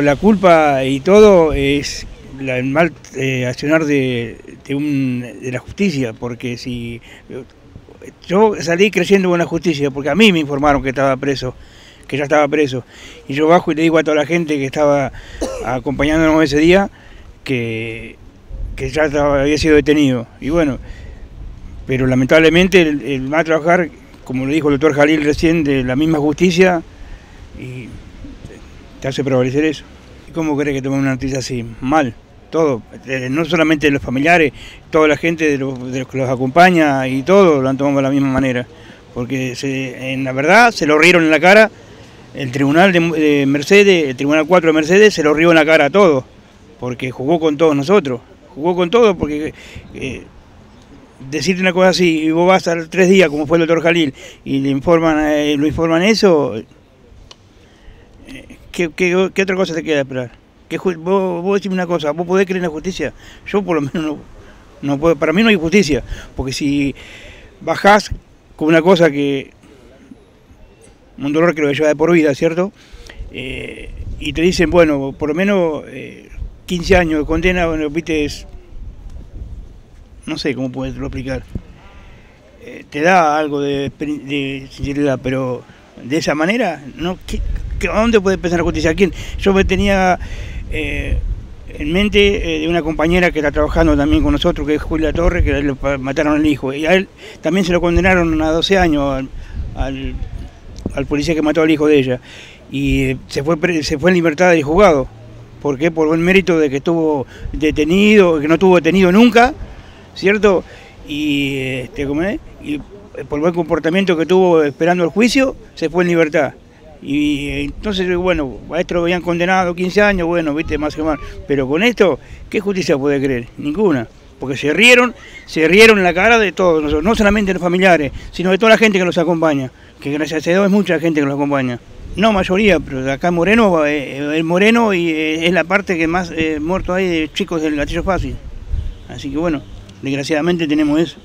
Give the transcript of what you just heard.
La culpa y todo es el mal eh, accionar de, la justicia, porque si yo salí creyendo con la justicia, porque a mí me informaron que estaba preso, que ya estaba preso, y yo bajo y le digo a toda la gente que estaba acompañándonos ese día que, que ya había sido detenido. Y bueno, pero lamentablemente el, el a trabajar, como lo dijo el doctor Jalil recién, de la misma justicia, y te hace prevalecer eso. ¿Cómo crees que tome una noticia así? Mal, todo. Eh, no solamente los familiares, toda la gente de los, que los acompaña y todo lo han tomado de la misma manera. Porque en la verdad se lo rieron en la cara. El tribunal de, Mercedes, el tribunal 4 de Mercedes, se lo rió en la cara a todos. Porque jugó con todos nosotros. Jugó con todos porque. Eh, decirte una cosa así, y vos vas a tres días, como fue el doctor Jalil, y le informan, eh, lo informan eso, ¿qué, otra cosa te queda esperar? Que, vos, vos decime una cosa, ¿vos podés creer en la justicia? Yo por lo menos no, no puedo, para mí no hay justicia, porque si bajás con una cosa que, un dolor que lo lleva de por vida, ¿cierto? Eh, y te dicen, bueno, por lo menos 15 eh, años de condena, bueno, viste, no sé cómo puedes explicar. Eh, te da algo de, de sinceridad, pero de esa manera, ¿no? ¿A dónde puede empezar la justicia? ¿Quién? Yo me tenía eh, en mente eh, de una compañera que está trabajando también con nosotros, que es Julia Torres, que le mataron al hijo. Y a él también se lo condenaron a 12 años al, policía que mató al hijo de ella. Y eh, se fue, se fue en libertad del juzgado. ¿Por qué? Por el mérito de que estuvo detenido, que no estuvo detenido nunca, ¿cierto? Y, este, ¿cómo es? y por buen comportamiento que tuvo esperando el juicio, se fue en libertad. Y entonces, bueno, a esto lo habían condenado 15 años, bueno, viste, más que más. Pero con esto, ¿qué justicia puede creer? Ninguna. Porque se rieron, se rieron en la cara de todos nosotros, no solamente de los familiares, sino de toda la gente que los acompaña. Que gracias a Dios es mucha gente que los acompaña. No mayoría, pero acá Moreno, eh, el Moreno y eh, es la parte que más eh, muertos hay de chicos del gatillo fácil. Así que bueno, desgraciadamente tenemos eso.